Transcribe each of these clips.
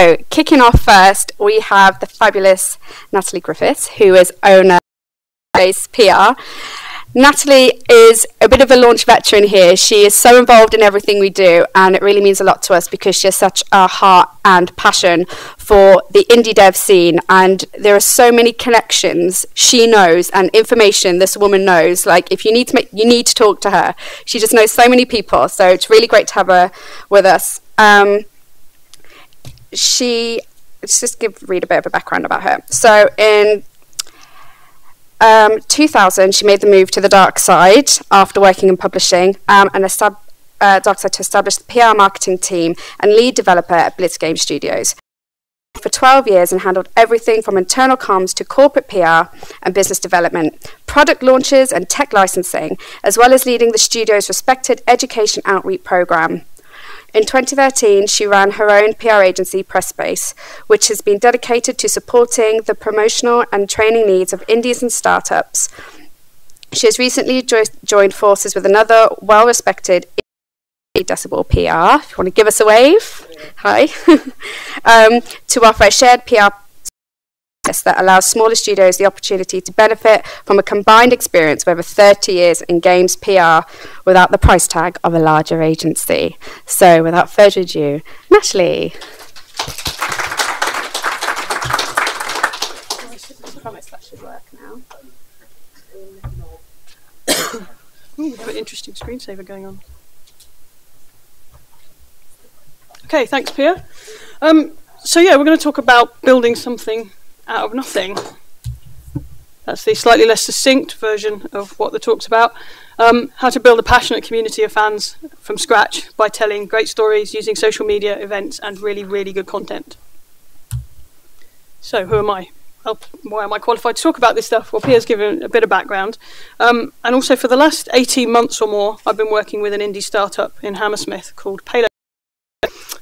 So, kicking off first, we have the fabulous Natalie Griffiths, who is owner of PR. Natalie is a bit of a launch veteran here. She is so involved in everything we do, and it really means a lot to us because she has such a heart and passion for the indie dev scene. And there are so many connections she knows and information this woman knows. Like, if you need to make, you need to talk to her. She just knows so many people. So it's really great to have her with us. Um, she let's just give read a bit of a background about her. So in um, 2000, she made the move to the dark side after working in publishing um, and estab- uh, dark side to establish the PR marketing team and lead developer at Blitz Game Studios. For 12 years and handled everything from internal comms to corporate PR and business development, product launches and tech licensing, as well as leading the studio's respected education outreach program. In 2013, she ran her own PR agency, Press Space, which has been dedicated to supporting the promotional and training needs of indies and startups. She has recently jo- joined forces with another well respected Decibel PR. If you want to give us a wave, hi, um, to offer a shared PR that allows smaller studios the opportunity to benefit from a combined experience of over 30 years in games PR without the price tag of a larger agency. So, without further ado, Natalie. We have an interesting screensaver going on. Okay, thanks, Pia. Um, so yeah, we're going to talk about building something out of nothing. That's the slightly less succinct version of what the talk's about. Um, how to build a passionate community of fans from scratch by telling great stories, using social media, events, and really, really good content. So, who am I? Well, why am I qualified to talk about this stuff? Well, Pia's given a bit of background. Um, and also, for the last 18 months or more, I've been working with an indie startup in Hammersmith called Payload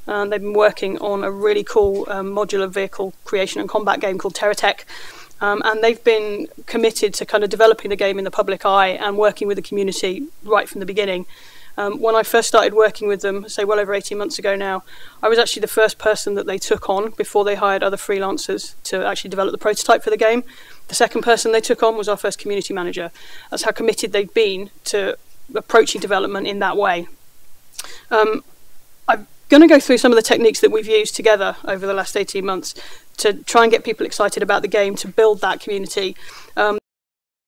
and they've been working on a really cool um, modular vehicle creation and combat game called TerraTech. Um, and they've been committed to kind of developing the game in the public eye and working with the community right from the beginning. Um, when I first started working with them, say well over 18 months ago now, I was actually the first person that they took on before they hired other freelancers to actually develop the prototype for the game. The second person they took on was our first community manager. That's how committed they've been to approaching development in that way. Um, I've going to go through some of the techniques that we've used together over the last 18 months to try and get people excited about the game, to build that community. Um,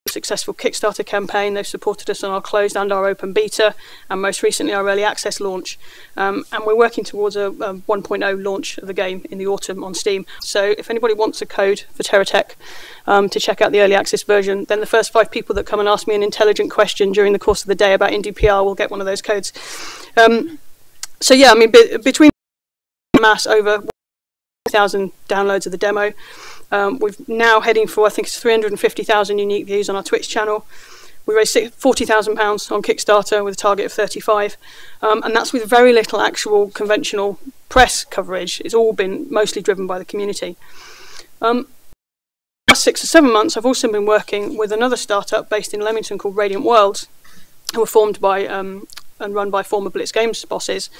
successful Kickstarter campaign. They've supported us on our closed and our open beta, and most recently our early access launch. Um, and we're working towards a, a 1.0 launch of the game in the autumn on Steam. So if anybody wants a code for TerraTech um, to check out the early access version, then the first five people that come and ask me an intelligent question during the course of the day about indie PR will get one of those codes. Um, so yeah, I mean, be, between mass over 1,000 downloads of the demo. Um, we're now heading for, I think it's 350,000 unique views on our Twitch channel. We raised £40,000 on Kickstarter with a target of 35, um, and that's with very little actual conventional press coverage. It's all been mostly driven by the community. Um, last six or seven months, I've also been working with another startup based in Leamington called Radiant Worlds, who were formed by um, and run by former Blitz Games bosses.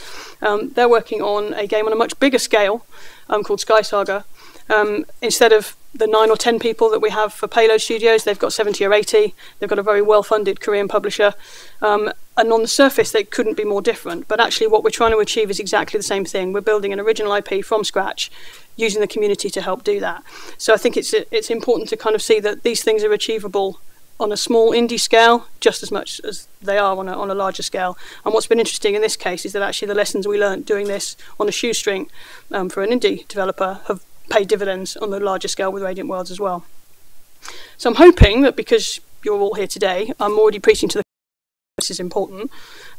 Um, they're working on a game on a much bigger scale um, called Sky Saga. Um, instead of the nine or ten people that we have for Payload Studios, they've got 70 or 80. They've got a very well funded Korean publisher. Um, and on the surface, they couldn't be more different. But actually, what we're trying to achieve is exactly the same thing. We're building an original IP from scratch, using the community to help do that. So I think it's, it's important to kind of see that these things are achievable on a small indie scale just as much as they are on a, on a larger scale. And what's been interesting in this case is that actually the lessons we learned doing this on a shoestring um, for an indie developer have paid dividends on the larger scale with Radiant Worlds as well. So I'm hoping that because you're all here today, I'm already preaching to the this is important.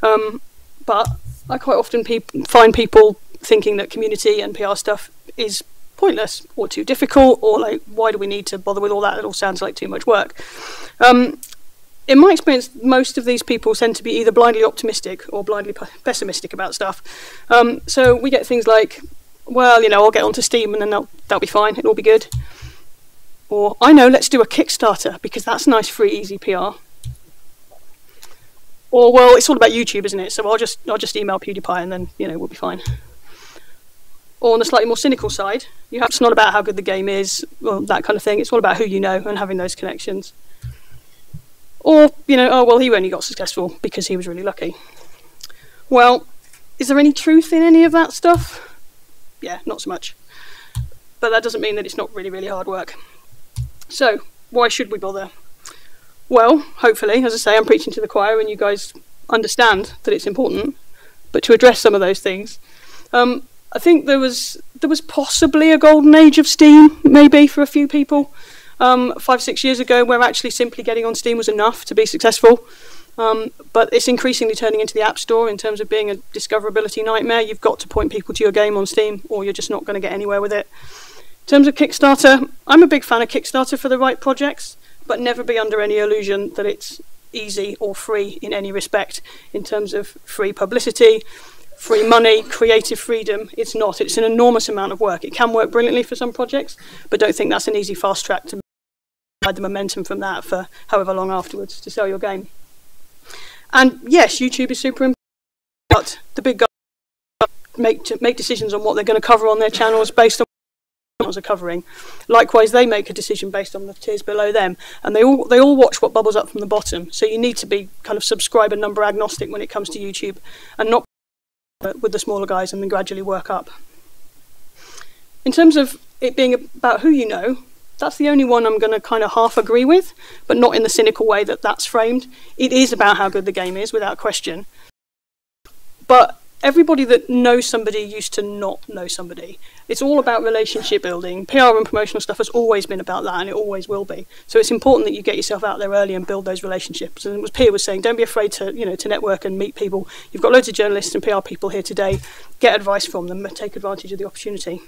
Um, but I quite often pe find people thinking that community and PR stuff is pointless or too difficult or like why do we need to bother with all that? It all sounds like too much work. Um, in my experience most of these people tend to be either blindly optimistic or blindly pessimistic about stuff. Um, so we get things like well you know i'll get onto steam and then that'll, that'll be fine. It'll all be good. Or i know let's do a kickstarter because that's nice free easy pr or well it's all about youtube isn't it? So i'll just i'll just email pewdiepie and then you know we'll be fine Or on the slightly more cynical side, you have, it's not about how good the game is, or that kind of thing. It's all about who you know and having those connections. Or, you know, oh, well, he only got successful because he was really lucky. Well, is there any truth in any of that stuff? Yeah, not so much. But that doesn't mean that it's not really, really hard work. So, why should we bother? Well, hopefully, as I say, I'm preaching to the choir and you guys understand that it's important. But to address some of those things, um, I think there was there was possibly a golden age of Steam, maybe for a few people um, five, six years ago, where actually simply getting on Steam was enough to be successful. Um, but it's increasingly turning into the App Store in terms of being a discoverability nightmare. You've got to point people to your game on Steam, or you're just not going to get anywhere with it. In terms of Kickstarter, I'm a big fan of Kickstarter for the right projects, but never be under any illusion that it's easy or free in any respect in terms of free publicity, free money, creative freedom. It's not. It's an enormous amount of work. It can work brilliantly for some projects, but don't think that's an easy fast track to provide the momentum from that for however long afterwards to sell your game. And yes, YouTube is super important, but the big guys make to make decisions on what they're going to cover on their channels based on what channels are covering. Likewise, they make a decision based on the tiers below them, and they all they all watch what bubbles up from the bottom. So you need to be kind of subscriber number agnostic when it comes to YouTube, and not with the smaller guys and then gradually work up. In terms of it being about who you know, that's the only one I'm going to kind of half agree with, but not in the cynical way that that's framed. It is about how good the game is, without question. But everybody that knows somebody used to not know somebody. It's all about relationship building. PR and promotional stuff has always been about that, and it always will be. So it's important that you get yourself out there early and build those relationships. And as Pia was saying, don't be afraid to you know to network and meet people. You've got loads of journalists and PR people here today. Get advice from them. Take advantage of the opportunity.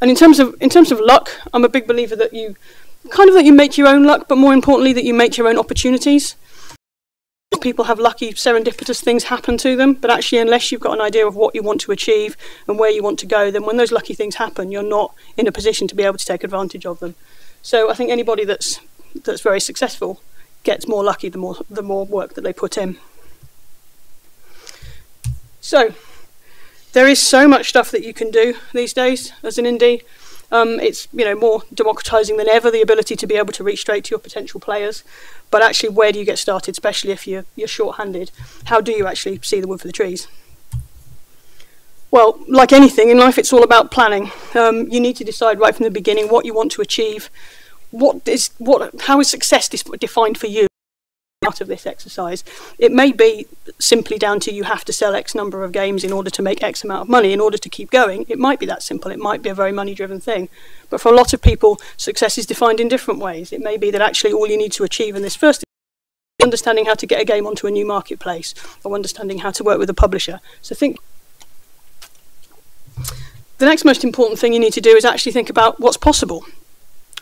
And in terms of in terms of luck, I'm a big believer that you kind of that you make your own luck, but more importantly that you make your own opportunities. People have lucky serendipitous things happen to them, but actually unless you've got an idea of what you want to achieve and where you want to go, then when those lucky things happen, you're not in a position to be able to take advantage of them. So I think anybody that's that's very successful gets more lucky the more the more work that they put in. So there is so much stuff that you can do these days as an indie. Um, it's you know more democratizing than ever the ability to be able to reach straight to your potential players. But actually, where do you get started? Especially if you're you're short-handed, how do you actually see the wood for the trees? Well, like anything in life, it's all about planning. Um, you need to decide right from the beginning what you want to achieve. What is what? How is success defined for you? Out of this exercise. It may be simply down to you have to sell X number of games in order to make X amount of money in order to keep going. It might be that simple. It might be a very money driven thing. But for a lot of people, success is defined in different ways. It may be that actually all you need to achieve in this first understanding how to get a game onto a new marketplace or understanding how to work with a publisher. So think the next most important thing you need to do is actually think about what's possible.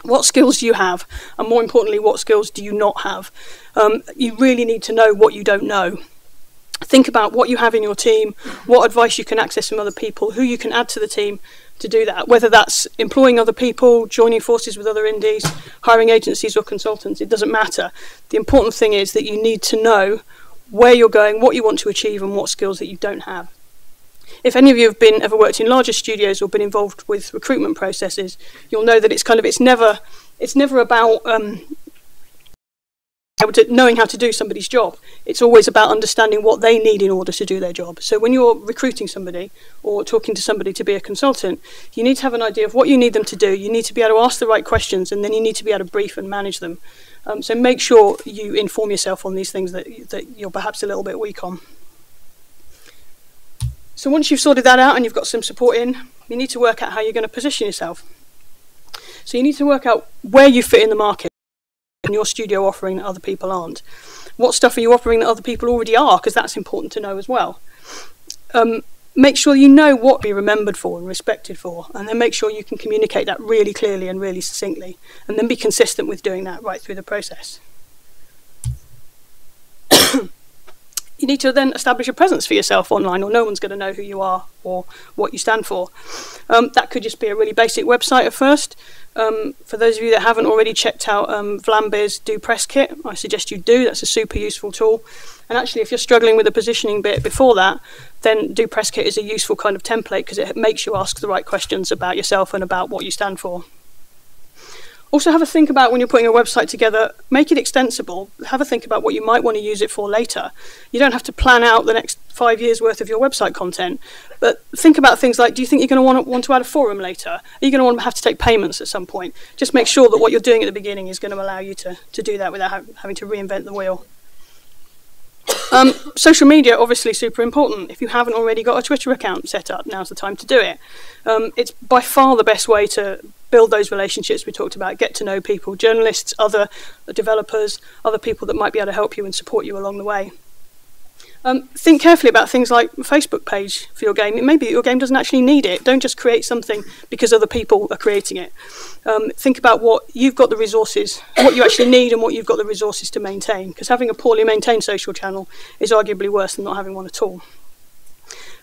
What skills do you have? And more importantly, what skills do you not have? Um, you really need to know what you don't know. Think about what you have in your team, what advice you can access from other people, who you can add to the team to do that, whether that's employing other people, joining forces with other indies, hiring agencies or consultants, it doesn't matter. The important thing is that you need to know where you're going, what you want to achieve, and what skills that you don't have if any of you have been ever worked in larger studios or been involved with recruitment processes, you'll know that it's kind of it's never it's never about um, knowing how to do somebody's job. It's always about understanding what they need in order to do their job. So when you're recruiting somebody or talking to somebody to be a consultant, you need to have an idea of what you need them to do. You need to be able to ask the right questions, and then you need to be able to brief and manage them. Um, so make sure you inform yourself on these things that that you're perhaps a little bit weak on. So once you've sorted that out and you've got some support in, you need to work out how you're going to position yourself. So you need to work out where you fit in the market and your studio offering that other people aren't. What stuff are you offering that other people already are? Because that's important to know as well. Um, make sure you know what be remembered for and respected for, and then make sure you can communicate that really clearly and really succinctly, and then be consistent with doing that right through the process. you need to then establish a presence for yourself online, or no one's going to know who you are or what you stand for. Um, that could just be a really basic website at first. Um, for those of you that haven't already checked out um, Vlambeer's Do Press Kit, I suggest you do. That's a super useful tool. And actually, if you're struggling with the positioning bit before that, then Do Press Kit is a useful kind of template because it makes you ask the right questions about yourself and about what you stand for. Also, have a think about when you're putting a website together, make it extensible. Have a think about what you might want to use it for later. You don't have to plan out the next five years worth of your website content, but think about things like do you think you're going to want to, want to add a forum later? Are you going to want to have to take payments at some point? Just make sure that what you're doing at the beginning is going to allow you to, to do that without ha- having to reinvent the wheel. Um, social media, obviously, super important. If you haven't already got a Twitter account set up, now's the time to do it. Um, it's by far the best way to build those relationships we talked about, get to know people, journalists, other developers, other people that might be able to help you and support you along the way. Um, think carefully about things like Facebook page for your game. It may be your game doesn't actually need it. Don't just create something because other people are creating it. Um, think about what you've got the resources, what you actually need, and what you've got the resources to maintain. Because having a poorly maintained social channel is arguably worse than not having one at all.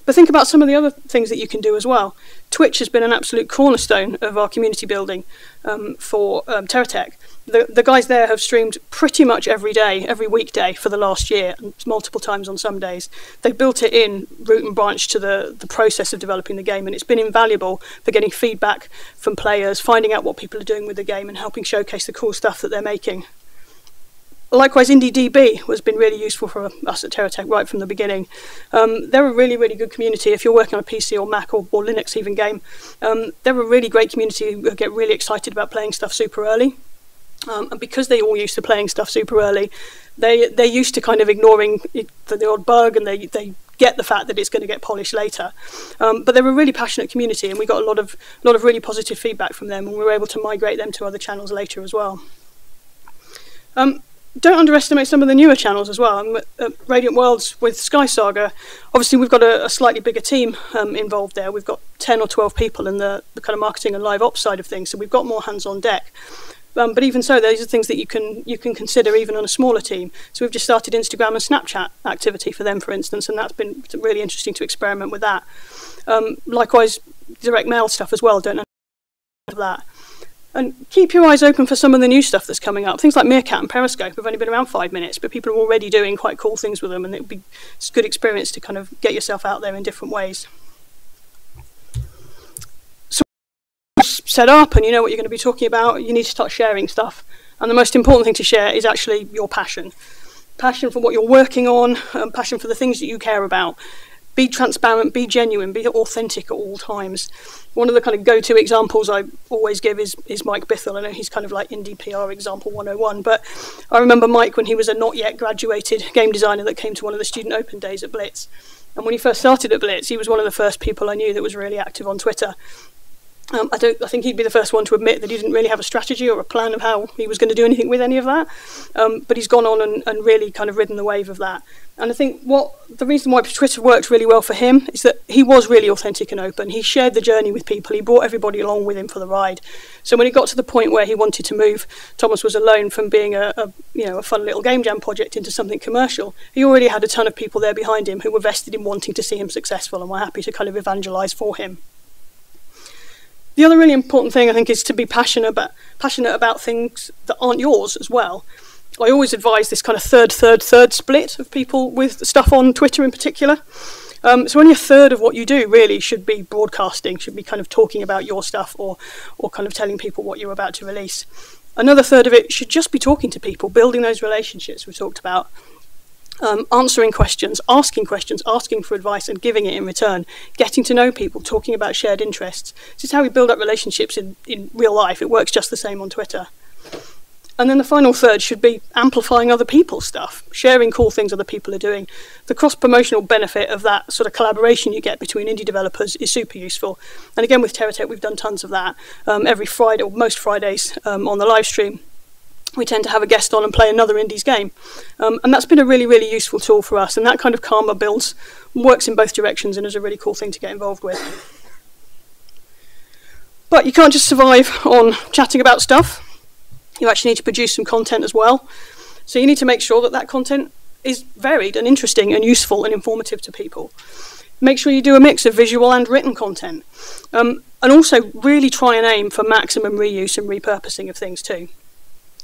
But think about some of the other things that you can do as well. Twitch has been an absolute cornerstone of our community building um, for um, TerraTech. The, the guys there have streamed pretty much every day, every weekday for the last year, and multiple times on some days. They've built it in root and branch to the, the process of developing the game, and it's been invaluable for getting feedback from players, finding out what people are doing with the game, and helping showcase the cool stuff that they're making likewise, IndieDB has been really useful for us at TerraTech right from the beginning. Um, they're a really, really good community. If you're working on a PC or Mac or, or Linux even game, um, they're a really great community who get really excited about playing stuff super early. Um, and because they're all used to playing stuff super early, they they're used to kind of ignoring the, the odd bug, and they they get the fact that it's going to get polished later. Um, but they're a really passionate community, and we got a lot of lot of really positive feedback from them, and we were able to migrate them to other channels later as well. Um, don't underestimate some of the newer channels as well. Um, uh, Radiant Worlds with Sky Saga, obviously we've got a, a slightly bigger team um, involved there. We've got 10 or 12 people in the, the, kind of marketing and live ops side of things, so we've got more hands on deck. Um, but even so, those are things that you can you can consider even on a smaller team. So we've just started Instagram and Snapchat activity for them, for instance, and that's been really interesting to experiment with that. Um, likewise, direct mail stuff as well. Don't know that. And keep your eyes open for some of the new stuff that's coming up. Things like Meerkat and Periscope have only been around five minutes, but people are already doing quite cool things with them, and it would be a good experience to kind of get yourself out there in different ways. So set up and you know what you're going to be talking about, you need to start sharing stuff. And the most important thing to share is actually your passion. Passion for what you're working on, and passion for the things that you care about be transparent, be genuine, be authentic at all times. One of the kind of go-to examples I always give is, is Mike Bithell. I know he's kind of like indie PR example 101, but I remember Mike when he was a not yet graduated game designer that came to one of the student open days at Blitz. And when he first started at Blitz, he was one of the first people I knew that was really active on Twitter. Um, I don't. I think he'd be the first one to admit that he didn't really have a strategy or a plan of how he was going to do anything with any of that. Um, but he's gone on and, and really kind of ridden the wave of that. And I think what the reason why Twitter worked really well for him is that he was really authentic and open. He shared the journey with people. He brought everybody along with him for the ride. So when he got to the point where he wanted to move, Thomas was alone from being a, a you know a fun little game jam project into something commercial. He already had a ton of people there behind him who were vested in wanting to see him successful and were happy to kind of evangelise for him. The other really important thing I think is to be passionate about passionate about things that aren't yours as well. I always advise this kind of third, third, third split of people with stuff on Twitter in particular. Um, so only a third of what you do really should be broadcasting, should be kind of talking about your stuff or, or kind of telling people what you're about to release. Another third of it should just be talking to people, building those relationships we talked about um, answering questions, asking questions, asking for advice, and giving it in return, getting to know people, talking about shared interests. This is how we build up relationships in, in real life. It works just the same on Twitter. And then the final third should be amplifying other people's stuff, sharing cool things other people are doing. The cross promotional benefit of that sort of collaboration you get between indie developers is super useful. And again, with TerraTech, we've done tons of that um, every Friday, or most Fridays um, on the live stream we tend to have a guest on and play another indies game. Um, and that's been a really, really useful tool for us. And that kind of karma builds, works in both directions and is a really cool thing to get involved with. But you can't just survive on chatting about stuff. You actually need to produce some content as well. So you need to make sure that that content is varied and interesting and useful and informative to people. Make sure you do a mix of visual and written content. Um, and also really try and aim for maximum reuse and repurposing of things too.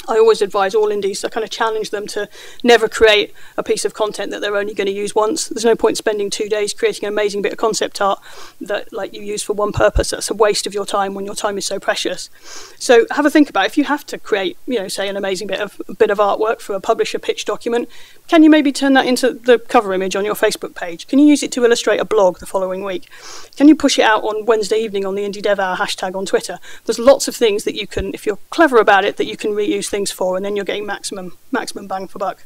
I always advise all indies, I kind of challenge them to never create a piece of content that they're only going to use once. There's no point spending two days creating an amazing bit of concept art that like you use for one purpose. That's a waste of your time when your time is so precious. So have a think about it. if you have to create, you know, say an amazing bit of bit of artwork for a publisher pitch document, can you maybe turn that into the cover image on your Facebook page? Can you use it to illustrate a blog the following week? Can you push it out on Wednesday evening on the Indie Dev Hour hashtag on Twitter? There's lots of things that you can, if you're clever about it, that you can reuse things for, and then you're getting maximum maximum bang for buck.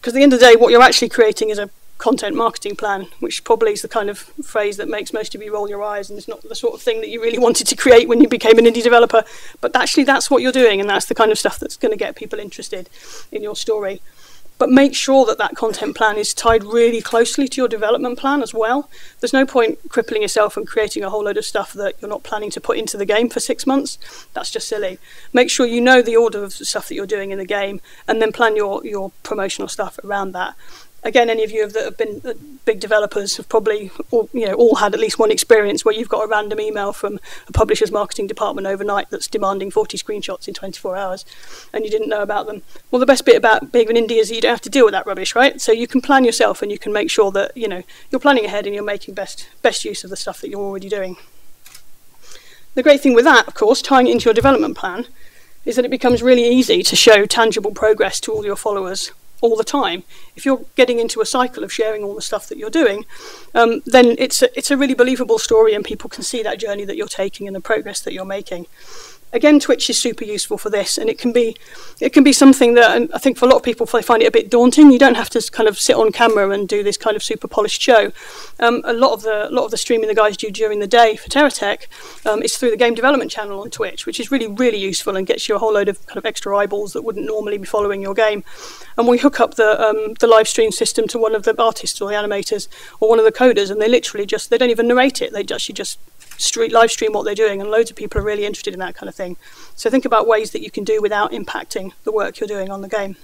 Because at the end of the day, what you're actually creating is a content marketing plan, which probably is the kind of phrase that makes most of you roll your eyes, and it's not the sort of thing that you really wanted to create when you became an indie developer. But actually, that's what you're doing, and that's the kind of stuff that's going to get people interested in your story but make sure that that content plan is tied really closely to your development plan as well. There's no point crippling yourself and creating a whole load of stuff that you're not planning to put into the game for six months. That's just silly. Make sure you know the order of the stuff that you're doing in the game and then plan your, your promotional stuff around that again, any of you that have been uh, big developers have probably all, you know all had at least one experience where you've got a random email from a publisher's marketing department overnight that's demanding 40 screenshots in 24 hours, and you didn't know about them. Well, the best bit about being an indie is you don't have to deal with that rubbish, right? So you can plan yourself and you can make sure that you know you're planning ahead and you're making best best use of the stuff that you're already doing. The great thing with that, of course, tying it into your development plan, is that it becomes really easy to show tangible progress to all your followers all the time. If you're getting into a cycle of sharing all the stuff that you're doing, um, then it's a, it's a really believable story, and people can see that journey that you're taking and the progress that you're making again, Twitch is super useful for this, and it can be it can be something that I think for a lot of people they find it a bit daunting. You don't have to kind of sit on camera and do this kind of super polished show. Um, a lot of the a lot of the streaming the guys do during the day for TerraTech um, is through the game development channel on Twitch, which is really really useful and gets you a whole load of kind of extra eyeballs that wouldn't normally be following your game. And we hook up the um, the live stream system to one of the artists or the animators or one of the coders, and they literally just they don't even narrate it. They actually just street, live stream what they're doing, and loads of people are really interested in that kind of thing. So think about ways that you can do without impacting the work you're doing on the game.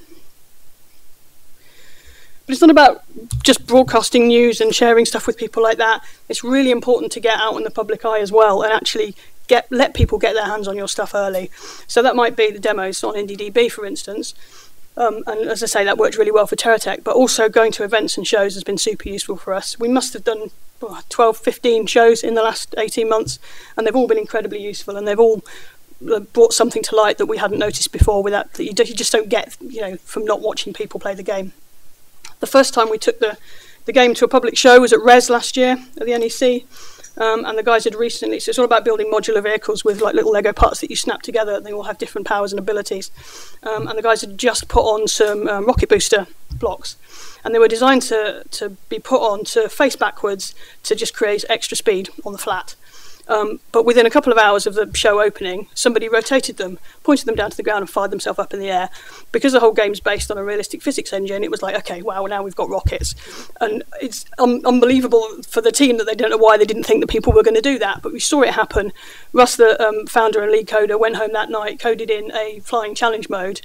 But it's not about just broadcasting news and sharing stuff with people like that. It's really important to get out in the public eye as well and actually get let people get their hands on your stuff early. So that might be the demos on IndieDB, for instance. Um, and as I say, that worked really well for TerraTech, but also going to events and shows has been super useful for us. We must have done 12, 15 shows in the last 18 months, and they've all been incredibly useful, and they've all uh, brought something to light that we hadn't noticed before without that you, you just don't get you know from not watching people play the game. The first time we took the the game to a public show was at Rezzed last year at the NEC, um, and the guys had recently. So it's all about building modular vehicles with like little Lego parts that you snap together. And they all have different powers and abilities. Um, and the guys had just put on some um, rocket booster blocks, and they were designed to to be put on to face backwards to just create extra speed on the flat. Um, but within a couple of hours of the show opening, somebody rotated them, pointed them down to the ground, and fired themselves up in the air. Because the whole game's based on a realistic physics engine, it was like, okay, wow, now we've got rockets. And it's un- unbelievable for the team that they don't know why they didn't think that people were going to do that. But we saw it happen. Russ, the um, founder and lead coder, went home that night, coded in a flying challenge mode,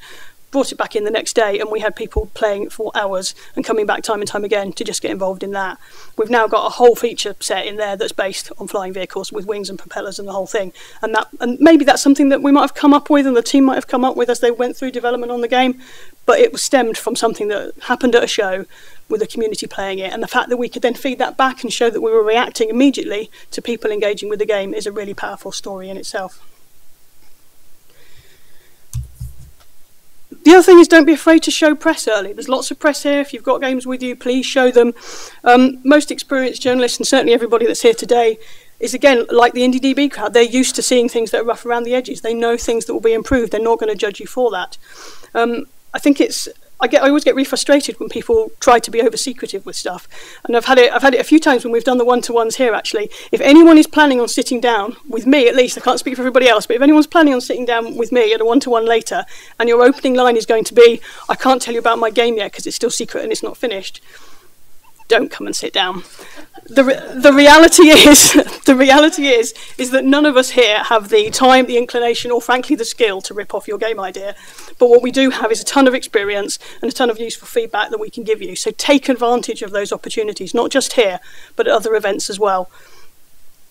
brought it back in the next day, and we had people playing for hours and coming back time and time again to just get involved in that. We've now got a whole feature set in there that's based on flying vehicles with wings and propellers and the whole thing. And that, and maybe that's something that we might have come up with, and the team might have come up with as they went through development on the game. But it was stemmed from something that happened at a show with the community playing it, and the fact that we could then feed that back and show that we were reacting immediately to people engaging with the game is a really powerful story in itself. The other thing is don't be afraid to show press early. There's lots of press here. If you've got games with you, please show them. Um, most experienced journalists, and certainly everybody that's here today, is again like the IndieDB crowd. They're used to seeing things that are rough around the edges. They know things that will be improved. They're not going to judge you for that. Um, I think it's I get I always get really frustrated when people try to be over secretive with stuff. And I've had it I've had it a few times when we've done the one to ones here actually. If anyone is planning on sitting down with me at least, I can't speak for everybody else, but if anyone's planning on sitting down with me at a one to one later and your opening line is going to be, I can't tell you about my game yet because it's still secret and it's not finished don't come and sit down. The, re- the reality is, the reality is, is that none of us here have the time, the inclination, or frankly the skill to rip off your game idea. But what we do have is a ton of experience and a ton of useful feedback that we can give you. So take advantage of those opportunities, not just here, but at other events as well.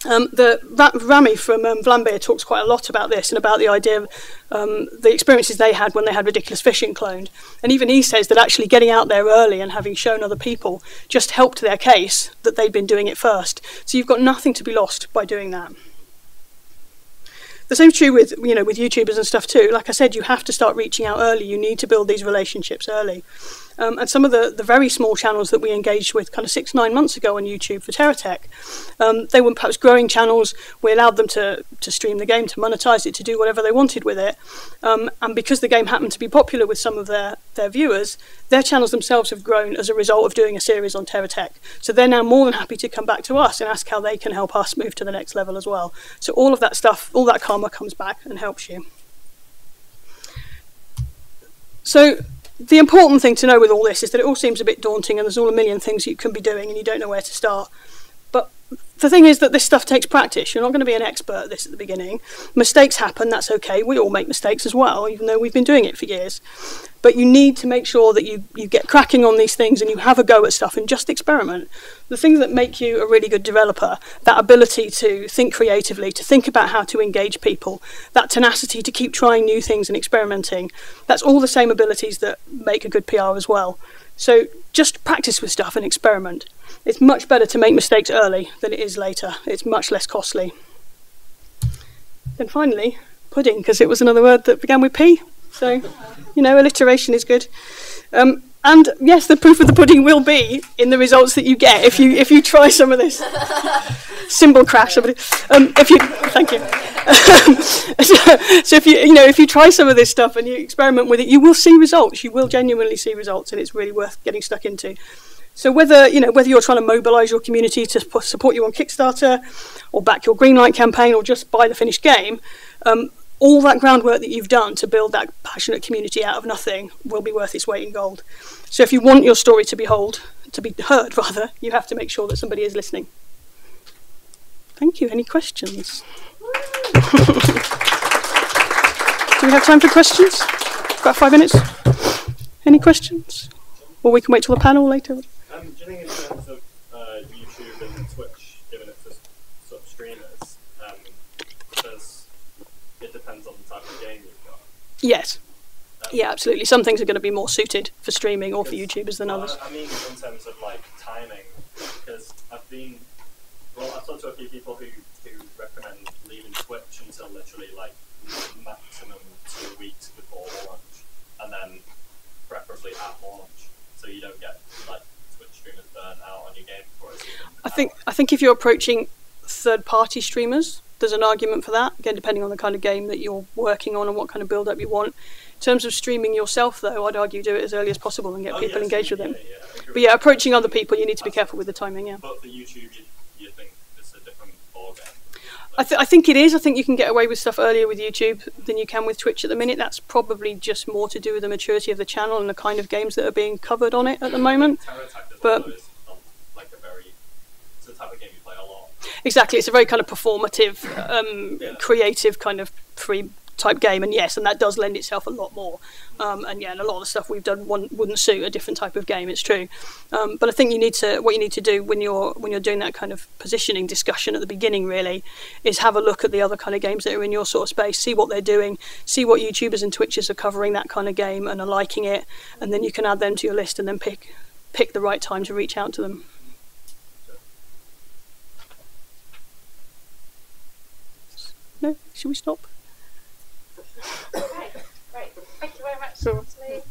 Um, the Rami from um, Vlambeer talks quite a lot about this and about the idea of um, the experiences they had when they had ridiculous fishing cloned. And even he says that actually getting out there early and having shown other people just helped their case that they'd been doing it first. So you've got nothing to be lost by doing that. The same's true with you know with YouTubers and stuff too. Like I said, you have to start reaching out early. You need to build these relationships early. Um, and some of the, the very small channels that we engaged with kind of six, nine months ago on YouTube for TerraTech, um, they were perhaps growing channels. We allowed them to, to stream the game, to monetize it, to do whatever they wanted with it. Um, and because the game happened to be popular with some of their, their viewers, their channels themselves have grown as a result of doing a series on TerraTech. So they're now more than happy to come back to us and ask how they can help us move to the next level as well. So all of that stuff, all that karma comes back and helps you. So the important thing to know with all this is that it all seems a bit daunting and there's all a million things you can be doing and you don't know where to start. But the thing is that this stuff takes practice. You're not going to be an expert at this at the beginning. Mistakes happen, that's okay. We all make mistakes as well, even though we've been doing it for years. But you need to make sure that you, you get cracking on these things and you have a go at stuff and just experiment. The things that make you a really good developer, that ability to think creatively, to think about how to engage people, that tenacity to keep trying new things and experimenting, that's all the same abilities that make a good PR as well. So just practice with stuff and experiment. It's much better to make mistakes early than it is later. It's much less costly. Then finally, pudding, because it was another word that began with P. So, you know, alliteration is good. Um, and yes, the proof of the pudding will be in the results that you get if you if you try some of this. Symbol crash. Somebody, um, if you thank you. so, if you you know if you try some of this stuff and you experiment with it, you will see results. You will genuinely see results, and it's really worth getting stuck into. So whether you know whether you're trying to mobilise your community to support you on Kickstarter, or back your Greenlight campaign, or just buy the finished game, um, all that groundwork that you've done to build that passionate community out of nothing will be worth its weight in gold. So if you want your story to be hold, to be heard rather, you have to make sure that somebody is listening. Thank you. Any questions? Do we have time for questions? About five minutes. Any questions? Or we can wait till the panel later. Um, do you think in terms of uh, YouTube and Twitch, given it to sort of streamers, um, there's, it depends on the type of game you've got? Yes. Um, Yeah, absolutely. Some things are going to be more suited for streaming or for YouTubers than others. I I mean, in terms of like timing, because I've been, well, I've talked to a few people who, who recommend leaving Twitch until literally like maximum two weeks before launch, and then preferably at launch, so you don't get like Twitch streamers burn out on your game before it's even. I think I think if you're approaching third-party streamers, there's an argument for that. Again, depending on the kind of game that you're working on and what kind of build-up you want. In terms of streaming yourself, though, I'd argue do it as early as possible and get Oh, people yes, engaged with yeah, it. yeah, I But yeah, approaching other people, you need to be careful with the timing. Yeah, But for YouTube, you, think it's a different ballgame. I, th- I think it is. I think you can get away with stuff earlier with YouTube than you can with Twitch at the minute. That's probably just more to do with the maturity of the channel and the kind of games that are being covered on it at the moment. TerraTech as but- um, like a very, it's the type of game you play a lot. Exactly, it's a very kind of performative, um, creative kind of free type game, and yes, and that does lend itself a lot more. Um, and yeah, and a lot of the stuff we've done one, wouldn't suit a different type of game. It's true, um, but I think you need to what you need to do when you're when you're doing that kind of positioning discussion at the beginning really is have a look at the other kind of games that are in your sort of space, see what they're doing, see what YouTubers and Twitchers are covering that kind of game and are liking it, and then you can add them to your list and then pick pick the right time to reach out to them. No, should we stop? Great, great. Thank you very much. Sure. Smooth.